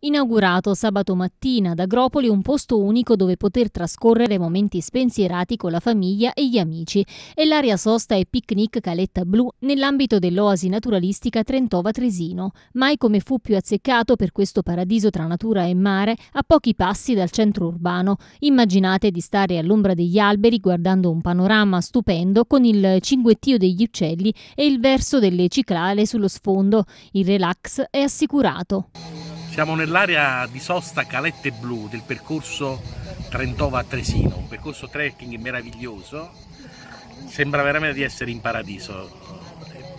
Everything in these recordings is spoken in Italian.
Inaugurato sabato mattina ad Agropoli un posto unico dove poter trascorrere momenti spensierati con la famiglia e gli amici e l'area sosta e picnic Caletta Blu nell'ambito dell'oasi naturalistica Trentova Tresino, mai come fu più azzeccato per questo paradiso tra natura e mare a pochi passi dal centro urbano. Immaginate di stare all'ombra degli alberi guardando un panorama stupendo con il cinguettio degli uccelli e il verso delle ciclale sullo sfondo. Il relax è assicurato. Siamo nell'area di sosta Calette Blu del percorso Trentova-Tresino, un percorso trekking meraviglioso, sembra veramente di essere in paradiso,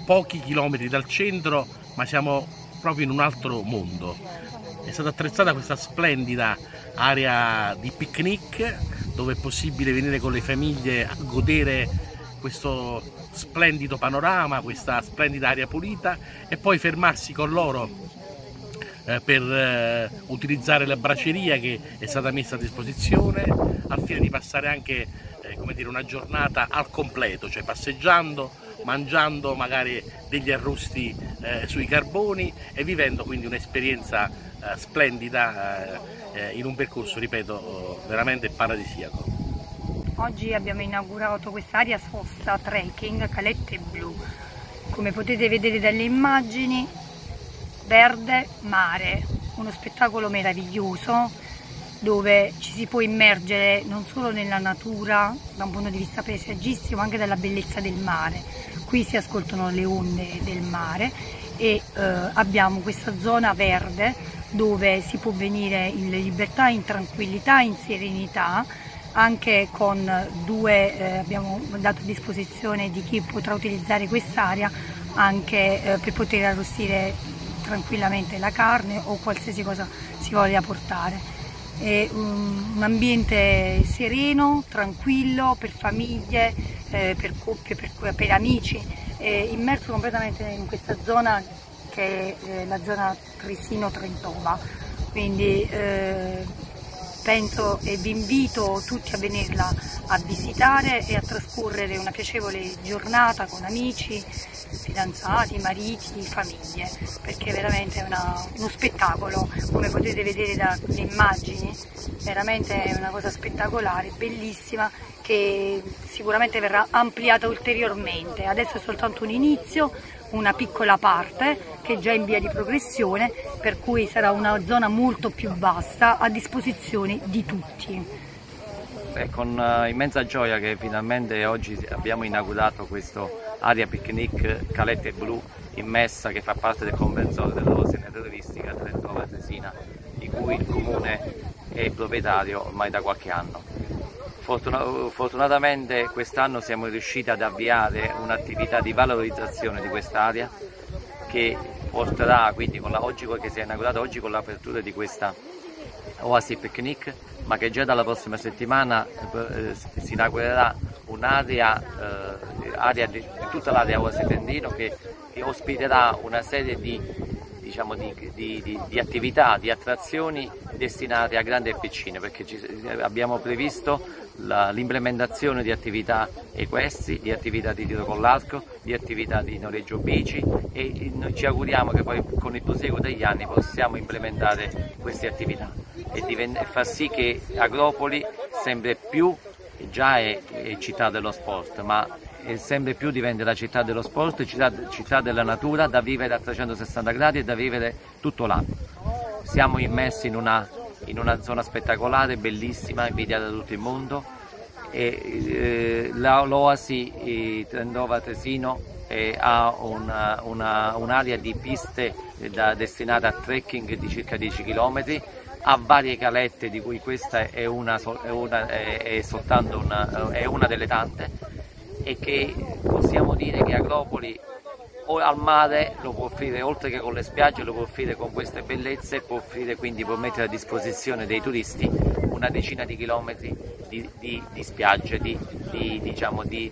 pochi chilometri dal centro ma siamo proprio in un altro mondo. È stata attrezzata questa splendida area di picnic dove è possibile venire con le famiglie a godere questo splendido panorama, questa splendida aria pulita e poi fermarsi con loro per eh, utilizzare la braceria che è stata messa a disposizione al fine di passare anche eh, dire, una giornata al completo, cioè passeggiando, mangiando magari degli arrosti eh, sui carboni e vivendo quindi un'esperienza eh, splendida eh, in un percorso, ripeto, veramente paradisiaco. Oggi abbiamo inaugurato quest'area sosta trekking Calette Blu. Come potete vedere dalle immagini verde, mare, uno spettacolo meraviglioso dove ci si può immergere non solo nella natura da un punto di vista paesaggistico ma anche dalla bellezza del mare. Qui si ascoltano le onde del mare e eh, abbiamo questa zona verde dove si può venire in libertà, in tranquillità, in serenità anche con due, eh, abbiamo dato a disposizione di chi potrà utilizzare quest'area anche eh, per poter arrostire tranquillamente la carne o qualsiasi cosa si voglia portare. È un, ambiente sereno, tranquillo per famiglie, eh, per coppie, per, per amici, eh, immerso completamente in questa zona che è eh, la zona Tresino-Trentova. Quindi eh, penso e vi invito tutti a venirla a visitare e a trascorrere una piacevole giornata con amici, fidanzati, mariti, famiglie, perché veramente è una, uno spettacolo, come potete vedere dalle immagini, veramente è una cosa spettacolare, bellissima, che sicuramente verrà ampliata ulteriormente. Adesso è soltanto un inizio, una piccola parte che è già in via di progressione, per cui sarà una zona molto più vasta a disposizione di tutti. È con eh, immensa gioia che finalmente oggi abbiamo inaugurato questo area picnic Calette Blu in Messa che fa parte del comprensorio dell'Osine turistica Trentova Tesina di cui il comune è proprietario ormai da qualche anno. Fortunatamente quest'anno siamo riusciti ad avviare un'attività di valorizzazione di quest'area che porterà quindi con la, oggi che si è inaugurata oggi con l'apertura di questa Oasi Picnic ma che già dalla prossima settimana eh, si inaugurerà un'area eh, di, tutta l'area Oasi Tendino che, che, ospiterà una serie di, diciamo, di, di attività, di attrazioni destinate a grandi e piccine perché ci, abbiamo previsto l'implementazione di attività equestri, di attività di tiro con l'arco, di attività di noleggio bici e noi ci auguriamo che poi con il proseguo degli anni possiamo implementare queste attività e, far sì che Agropoli sempre più già è, è, città dello sport, ma sempre più diventa la città dello sport, città, città della natura da vivere a 360 gradi e da vivere tutto l'anno. Siamo immersi in una, in una zona spettacolare, bellissima, invidiata da tutto il mondo. E eh, l'Oasi eh, Trendova Tesino eh, ha un'area una, un di piste da, destinate a trekking di circa 10 km ha varie calette di cui questa è, una, è, una, è una, è una delle tante e che possiamo dire che Agropoli al mare lo può offrire oltre che con le spiagge lo può offrire con queste bellezze può offrire quindi può mettere a disposizione dei turisti una decina di chilometri di, di, di spiagge di, diciamo, di,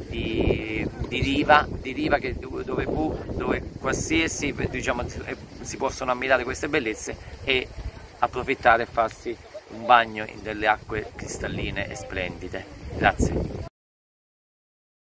riva, riva che, dove, dove qualsiasi diciamo, si possono ammirare queste bellezze e approfittare e farsi un bagno in delle acque cristalline e splendide. Grazie.